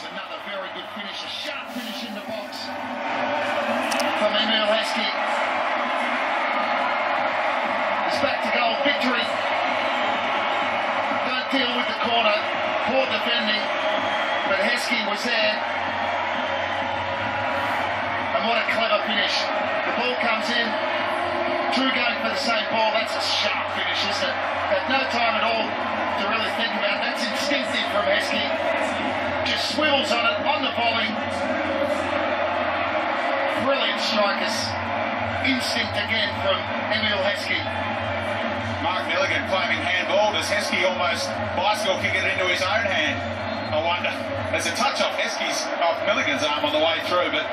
was another very good finish, a sharp finish in the box from Emile Heskey. He's back to goal victory. Don't deal with the corner, poor defending, but Heskey was there. And what a clever finish. The ball comes in, True going for the same ball, that's a sharp finish, isn't it? At no time at all to really think about. That's instinctive from Heskey. Swivels on it, on the volley. Brilliant strikers. Instinct again from Emile Heskey. Mark Milligan claiming handball. Does Heskey almost bicycle kick it into his own hand? I wonder. There's a touch off Heskey's, off Milligan's arm on the way through, but